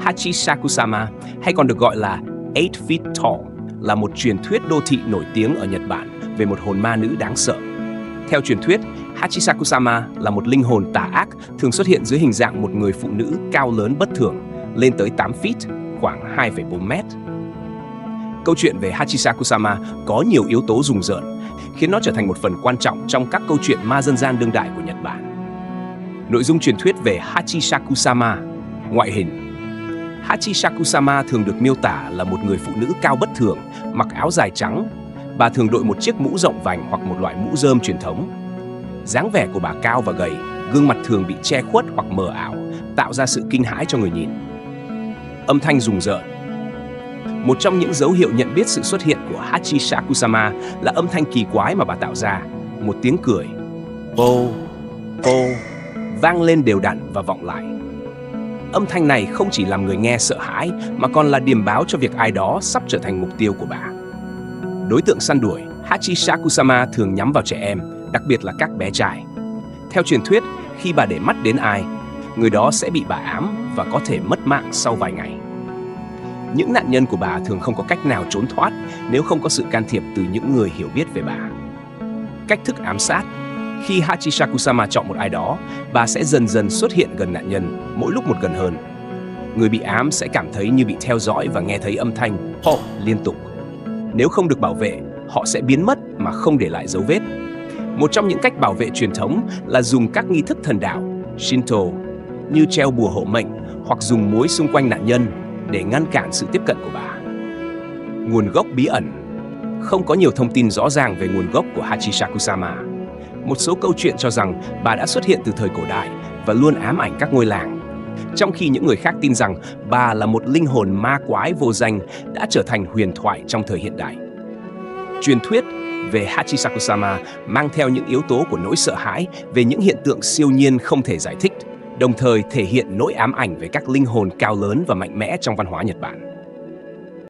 Hachisakusama hay còn được gọi là Eight Feet Tall là một truyền thuyết đô thị nổi tiếng ở Nhật Bản về một hồn ma nữ đáng sợ. Theo truyền thuyết, Hachisakusama là một linh hồn tà ác thường xuất hiện dưới hình dạng một người phụ nữ cao lớn bất thường, lên tới 8 feet, khoảng 2,4 mét. Câu chuyện về Hachisakusama có nhiều yếu tố rùng rợn, khiến nó trở thành một phần quan trọng trong các câu chuyện ma dân gian đương đại của Nhật Bản. Nội dung truyền thuyết về Hachisakusama, ngoại hình Hachisakusama thường được miêu tả là một người phụ nữ cao bất thường, mặc áo dài trắng. Bà thường đội một chiếc mũ rộng vành hoặc một loại mũ rơm truyền thống. dáng vẻ của bà cao và gầy, gương mặt thường bị che khuất hoặc mờ ảo, tạo ra sự kinh hãi cho người nhìn. Âm thanh rùng rợn Một trong những dấu hiệu nhận biết sự xuất hiện của Hachisakusama là âm thanh kỳ quái mà bà tạo ra, một tiếng cười. "ô, po, vang lên đều đặn và vọng lại. Âm thanh này không chỉ làm người nghe sợ hãi mà còn là điềm báo cho việc ai đó sắp trở thành mục tiêu của bà. Đối tượng săn đuổi, Hachi Shakusama thường nhắm vào trẻ em, đặc biệt là các bé trai. Theo truyền thuyết, khi bà để mắt đến ai, người đó sẽ bị bà ám và có thể mất mạng sau vài ngày. Những nạn nhân của bà thường không có cách nào trốn thoát nếu không có sự can thiệp từ những người hiểu biết về bà. Cách thức ám sát khi Hachisakusama chọn một ai đó, bà sẽ dần dần xuất hiện gần nạn nhân, mỗi lúc một gần hơn. Người bị ám sẽ cảm thấy như bị theo dõi và nghe thấy âm thanh họ liên tục. Nếu không được bảo vệ, họ sẽ biến mất mà không để lại dấu vết. Một trong những cách bảo vệ truyền thống là dùng các nghi thức thần đạo, Shinto, như treo bùa hộ mệnh hoặc dùng muối xung quanh nạn nhân để ngăn cản sự tiếp cận của bà. Nguồn gốc bí ẩn Không có nhiều thông tin rõ ràng về nguồn gốc của Hachisakusama một số câu chuyện cho rằng bà đã xuất hiện từ thời cổ đại và luôn ám ảnh các ngôi làng. Trong khi những người khác tin rằng bà là một linh hồn ma quái vô danh đã trở thành huyền thoại trong thời hiện đại. Truyền thuyết về Hachisakusama mang theo những yếu tố của nỗi sợ hãi về những hiện tượng siêu nhiên không thể giải thích, đồng thời thể hiện nỗi ám ảnh về các linh hồn cao lớn và mạnh mẽ trong văn hóa Nhật Bản.